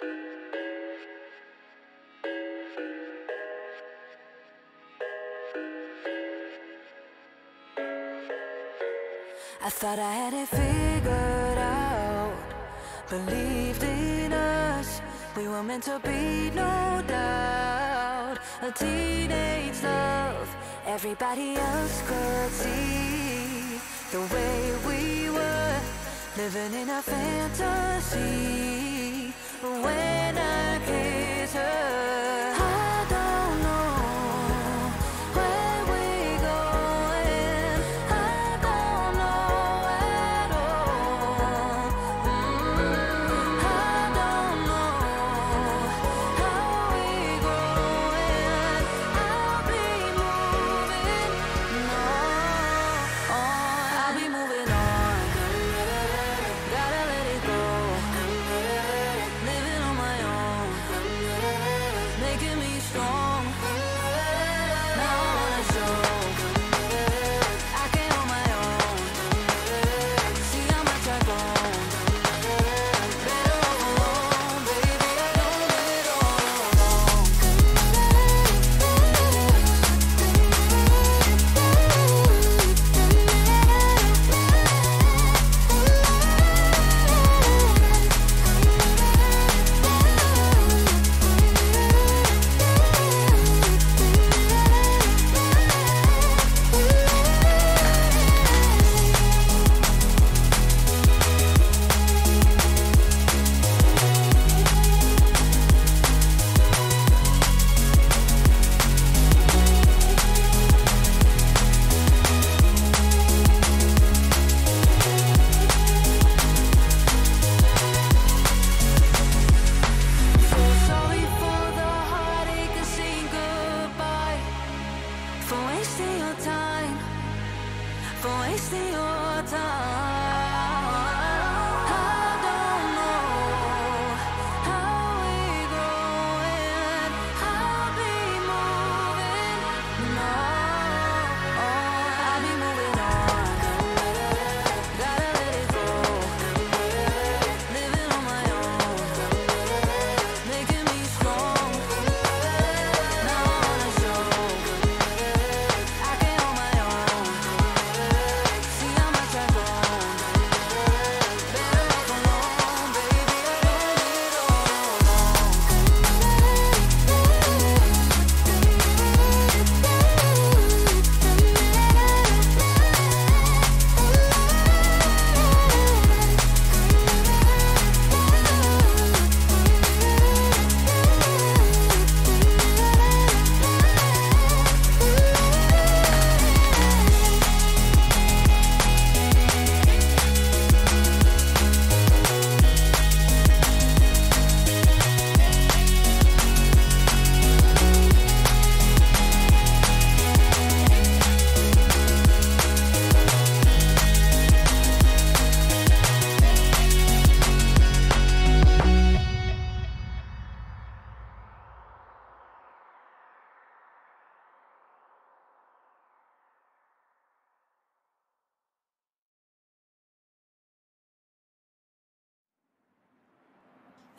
I thought I had it figured out. Believed in us. We were meant to be, no doubt. A teenage love. Everybody else could see The way we were. Living in a fantasy when I kiss her.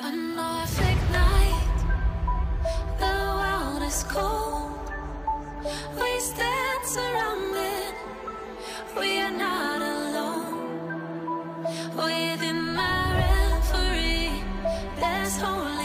A night, the world is cold. We stand surrounded, we are not alone. Within my reverie, there's hope.